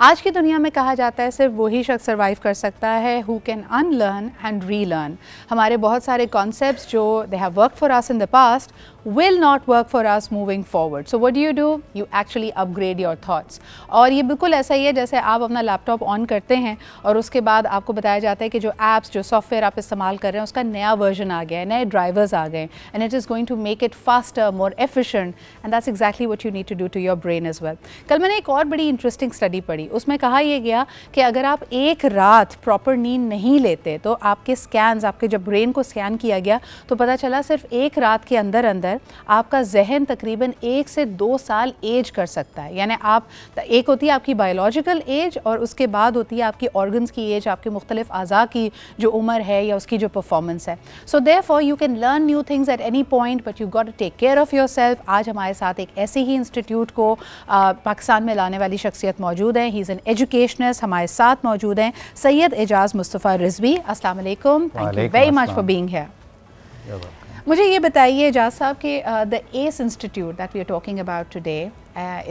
आज की दुनिया में कहा जाता है सिर्फ़ वही शख्स सर्वाइव कर सकता है who can unlearn and relearn हमारे बहुत सारे कॉन्सेप्ट जो they have work for us in the past will not work for us moving forward. So what do you do? You actually upgrade your thoughts. और ये बिल्कुल ऐसा ही है जैसे आप अपना लैपटॉप ऑन करते हैं और उसके बाद आपको बताया जाता है कि जो एप्स जो सॉफ्टवेयर आप इस्तेमाल कर रहे हैं, उसका नया वर्जन आ गया है, नए ड्राइवर्स आ गए and it is going to make it faster more efficient and that's exactly what you need to do to your brain as well कल मैंने एक और बड़ी इंटरेस्टिंग स्टडी पढ़ी उसमें कहा यह गया कि अगर आप एक रात प्रॉपर नींद नहीं लेते तो आपके स्कैन्स आपके जब ब्रेन को स्कैन किया गया तो पता चला सिर्फ़ एक रात के अंदर अंदर अंदर आपका जहन तकरीबन एक से दो साल एज कर सकता है। यानी आप एक होती है आपकी बायोलॉजिकल एज और उसके बाद होती है आपकी ऑर्गन्स की एज आपके मुख्तलिफ़ अज़ा की जो उम्र है या उसकी जो परफॉर्मेंस है। So therefore you can learn new things at any point but you got to take care of yourself आज हमारे साथ एक ऐसे ही इंस्टीट्यूट को आ, पाकिस्तान में लाने वाली शख्सियत मौजूद हैं। ही इज़ एन एजुकेशनिस्ट हमारे साथ मौजूद हैं। सैयद एजाज मुस्तफ़ा रिजवी असल thank you very much for being here मुझे ये बताइए एजाज साहब कि the S institute that we are talking about today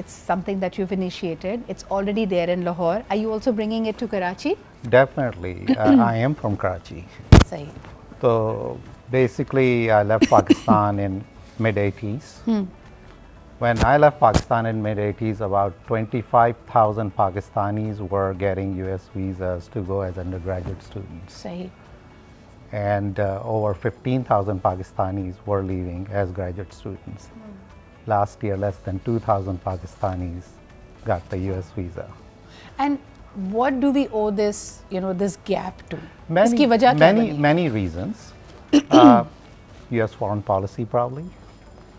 it's something that you've initiated. It's already there in Lahore. Are you also bringing it to Karachi? Definitely. uh, I am from Karachi. Sahi. So basically, I left Pakistan in mid 80s. Hmm. When I left Pakistan in mid 80s, about 25,000 Pakistanis were getting US visas to go as undergraduate students. Sahi and uh, over 15,000 Pakistanis were leaving as graduate students. Mm. Last year, less than 2,000 Pakistanis got the US visa. And what do we owe this, you know, this gap to? Many, many, many reasons. uh, US foreign policy probably.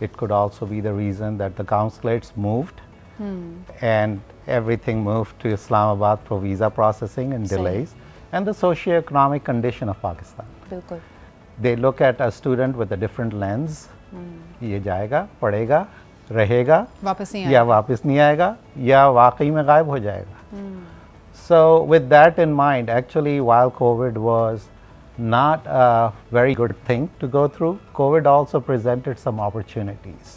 It could also be the reason that the consulates moved hmm. and everything moved to Islamabad for visa processing and delays and the socio-economic condition of Pakistan. They look at a student with a different lens. ये जाएगा पढ़ेगा रहेगा वापस नहीं या वापस नहीं आएगा या वाकई में गायब हो जाएगा so with that in mind actually while covid was not a very good thing to go through covid also presented some opportunities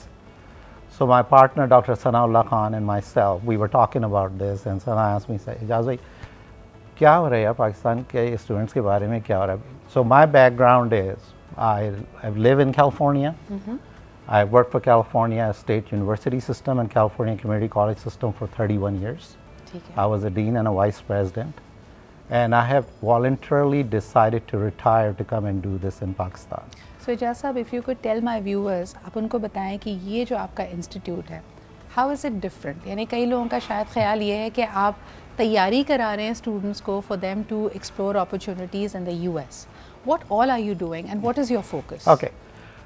so my partner dr sanaullah khan and myself we were talking about this and sana asked me say क्या हो रहा है यार पाकिस्तान के students के बारे में क्या हो रहा है? So my background is I live in California I work for California state university system and California community college system for thirty one years I was a dean and a vice president and I have voluntarily decided to retire to come and do this in Pakistan so Ejaz साहब if you could tell my viewers आप उनको बताएँ कि ये जो आपका institute है how is it different यानी कई लोगों का शायद ख्याल ये है कि आप तैयारी करा रहे हैं स्टूडेंट्स को for them to explore opportunities in the US what all are you doing and what is your focus okay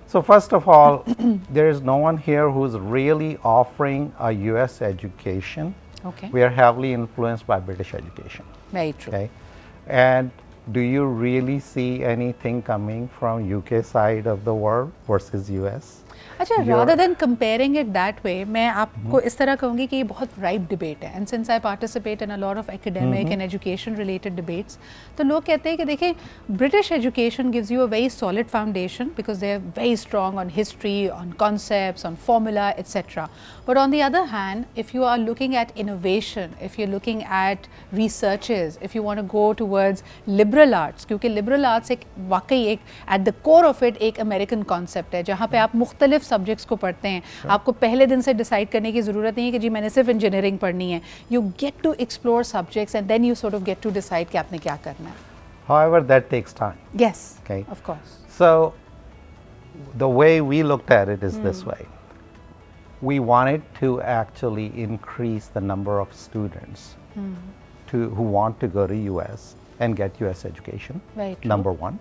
so first of all there is no one here who's really offering a us education okay we are heavily influenced by british education very true okay and do you really see anything coming from uk side of the world versus us अच्छा rather than comparing it that way मैं आपको mm-hmm. इस तरह कहूँगी कि ये बहुत right debate है and since I participate in a lot of academic and education related debates तो लोग कहते हैं कि देखिए British education gives you a very solid foundation because they are very strong on history on concept on formula etcetera but on the other hand if you are looking at innovation if you looking at researches if you want go towards liberal arts क्योंकि liberal arts एक वाकई एक at the core of it एक American concept है जहाँ पे आप मुख्तलिफ़ सब्जेक्ट्स को पढ़ते हैं sure. आपको पहले दिन से डिसाइड करने की ज़रूरत नहीं है कि जी मैंने सिर्फ़ इंजीनियरिंग पढ़नी है you get to explore subjects and then you sort of get to decide कि आपने क्या करना है However, that takes time. Yes. Okay. Of course. So, the way we looked at it is mm. this way. We wanted to actually increase the number of students mm. To, who want to go to US and get US education. Number one.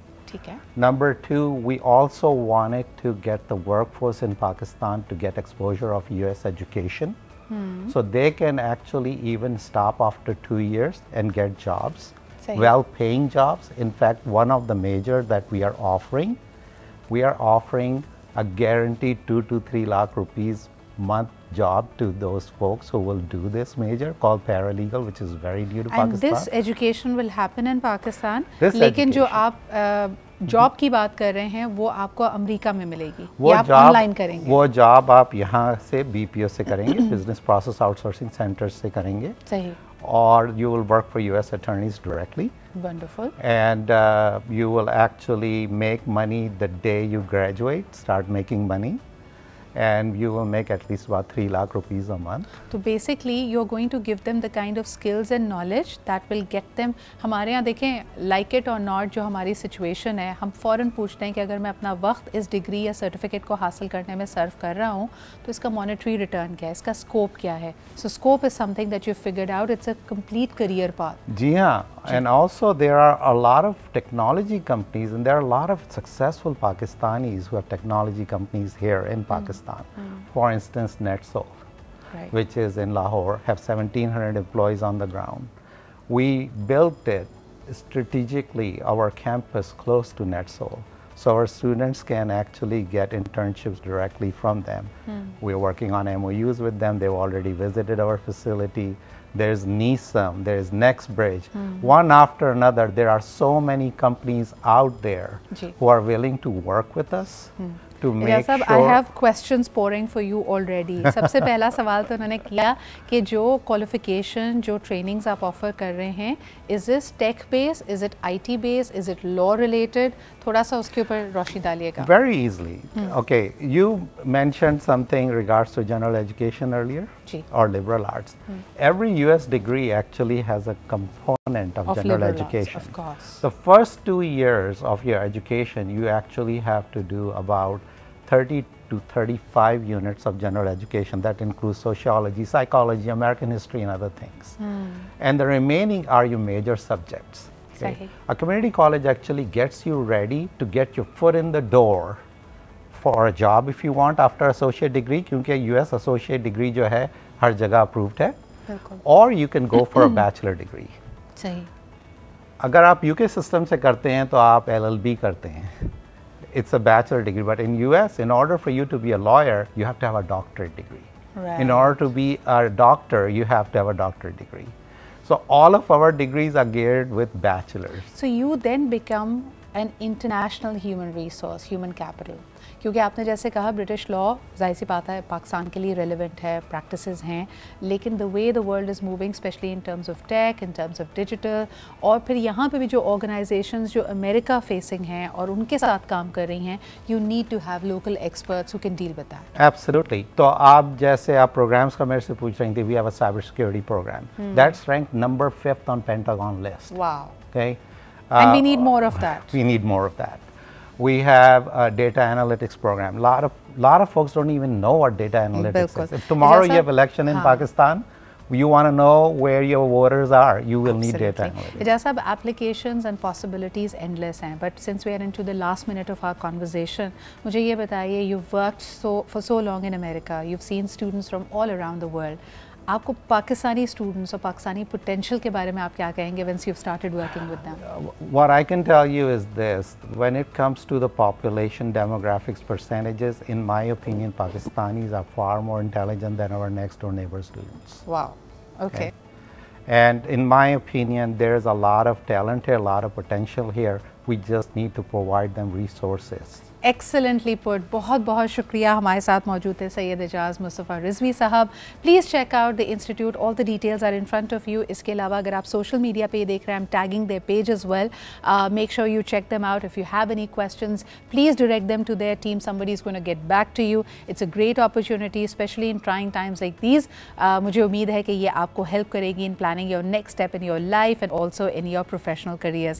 Number two, we also wanted to get the workforce in Pakistan to get exposure of US education. Hmm. So they can actually even stop after two years and get jobs, well paying jobs. In fact, one of the major that we are offering, we are offering a guaranteed two to three lakh rupees month job to those folks who will do this major called paralegal which is very new to and Pakistan. this education will happen in Pakistan this लेकिन जो आप job की बात कर रहे हैं वो आपको अमेरिका में मिलेगी वो आप ऑनलाइन करेंगे वो जॉब आप यहाँ से बीपीओ से करेंगे बिजनेस प्रोसेस आउटसोर्सिंग सेंटर से करेंगे सही or you will work for U.S. attorneys directly. Wonderful. And uh, you will actually make money the day you graduate, start making money And you will make at least about 3 lakh rupees a month. So basically you're going to give them the kind of skills and knowledge that will get them हमारे यहाँ देखें like it or not जो हमारी situation है हम फ़ौरन पूछते हैं कि अगर मैं अपना वक्त इस डिग्री या सर्टिफिकेट को हासिल करने में सर्व कर रहा हूँ तो इसका मॉनेटरी रिटर्न क्या है इसका स्कोप क्या है so scope is something that you figured out it's a complete career path जी हाँ and also there are a lot of technology companies and there are a lot of successful Pakistanis who have technology companies here in mm. Pakistan. Mm. For instance, NetSol, right. which is in Lahore, have 1700 employees on the ground. We built it strategically, our campus close to NetSol. So our students can actually get internships directly from them. Mm. We're working on MOUs with them. They've already visited our facility there's NISM, there's NextBridge. Mm. One after another, there are so many companies out there Ji. who are willing to work with us. Mm to make sure. I have questions pouring for you already. सबसे पहला सवाल तो उन्होंने किया कि जो qualification, जो trainings आप offer कर रहे हैं, is this tech based, is it IT based, is it law related? थोड़ा सा उसके ऊपर रोशनी डालिएगा. Very easily. Hmm. Okay, you mentioned something regards to general education earlier ji. or liberal arts. Hmm. Every US degree actually has a component of, of general education. Arts, of course. The first two years of your education, you actually have to do about 30 to 35 units of general education that includes sociology, psychology, American history and other things. Mm. And the remaining are your major subjects. Okay? A community college actually gets you ready to get your foot in the door for a job if you want after associate degree क्योंकि US associate degree जो है हर जगह approved है or you can go for a bachelor degree. सही अगर आप UK system से करते हैं तो आप एलएलबी करते हैं it's a bachelor degree, but in US, in order for you to be a lawyer, you have to have a doctorate degree. Right. In order to be a doctor, you have to have a doctorate degree. So all of our degrees are geared with bachelors. So you then become an international human resource, human capital. क्योंकि आपने जैसे कहा British law ज़ाहिर सी बात है पाकिस्तान के लिए relevant है प्रैक्टिसेस हैं लेकिन the way the world is moving specially in terms of tech in terms of digital और फिर यहाँ पे भी जो ऑर्गेनाइजेशन जो अमेरिका फेसिंग हैं और उनके साथ काम कर रही हैं you need to have local experts who can deal with that absolutely तो आप जैसे आप प्रोग्राम्स का मेरे से पूछ रही थी we have a cyber security program that's rank number fifth on Pentagon list wow okay and we need more of that. We need more of that. we have a data analytics program. A lot of lot of folks don't even know what data analytics is. If tomorrow you have election in Pakistan, you want to know where your voters are, you will Absolutely. need data analytics. Just have applications and possibilities endless हैं. But since we are into the last minute of our conversation, मुझे ये बताइए, you've worked so for so long in America, you've seen students from all around the world. आपको Pakistani students और Pakistani potential के बारे में आप क्या कहेंगे when you started working with them what I can tell you is this when it comes to the population demographics percentages in my opinion Pakistanis are far more intelligent than our next door neighbour students wow okay And in my opinion, there's a lot of talent here, a lot of potential here. We just need to provide them resources. excellently put बहुत बहुत शुक्रिया। हमारे साथ मौजूद थे सैयद एजाज मुस्तफ़ा रिजवी साहब। Please check out the institute all the details are in front of you इसके अलावा अगर आप सोशल मीडिया पे देख रहे हैं tagging their page as well make sure you check them out if you have any question please direct them to their team somebody is gonna get back to you it's a great opportunity specially in trying times like these मुझे उम्मीद है कि ये आपको help करेगी in planning your next step in your life and also in your professional careers